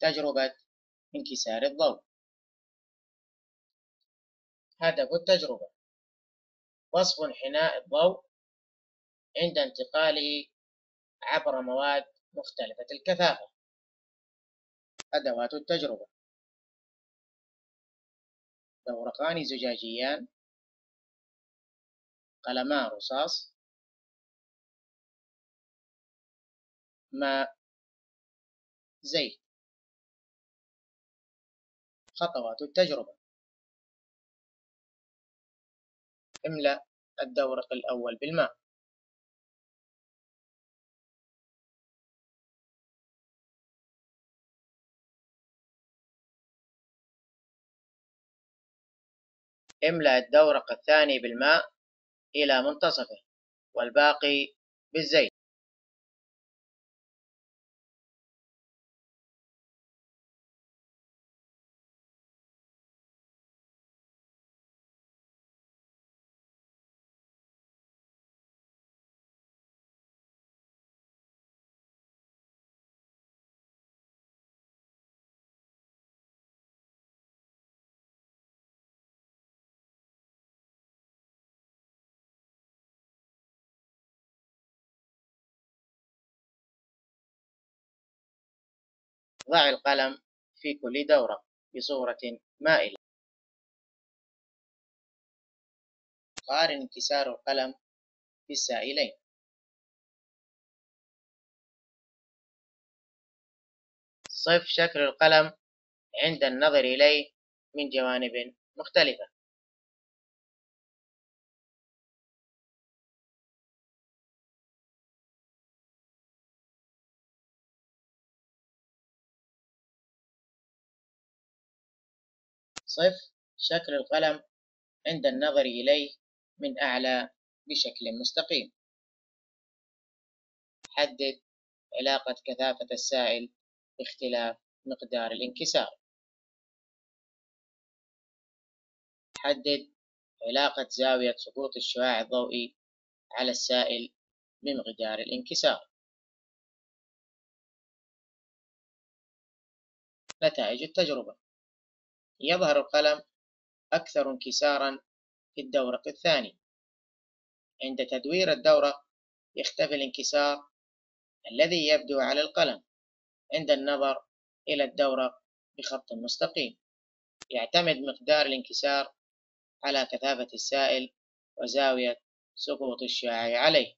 تجربة انكسار الضوء. هدف التجربة. وصف انحناء الضوء عند انتقاله عبر مواد مختلفة الكثافة. أدوات التجربة. دورقان زجاجيان. قلمان رصاص. ماء زيت. خطوات التجربة املأ الدورق الأول بالماء. املأ الدورق الثاني بالماء إلى منتصفه والباقي بالزيت. ضع القلم في كل دورة بصورة مائلة. قارن انكسار القلم بالسائلين صف شكل القلم عند النظر إليه من جوانب مختلفة. صف شكل القلم عند النظر إليه من أعلى بشكل مستقيم. حدد علاقة كثافة السائل باختلاف مقدار الانكسار. حدد علاقة زاوية سقوط الشعاع الضوئي على السائل بمقدار الانكسار. نتائج التجربة. يظهر القلم أكثر انكسارا في الدورق الثاني. عند تدوير الدورق يختفي الانكسار الذي يبدو على القلم عند النظر إلى الدورق بخط مستقيم. يعتمد مقدار الانكسار على كثافة السائل وزاوية سقوط الشعاع عليه.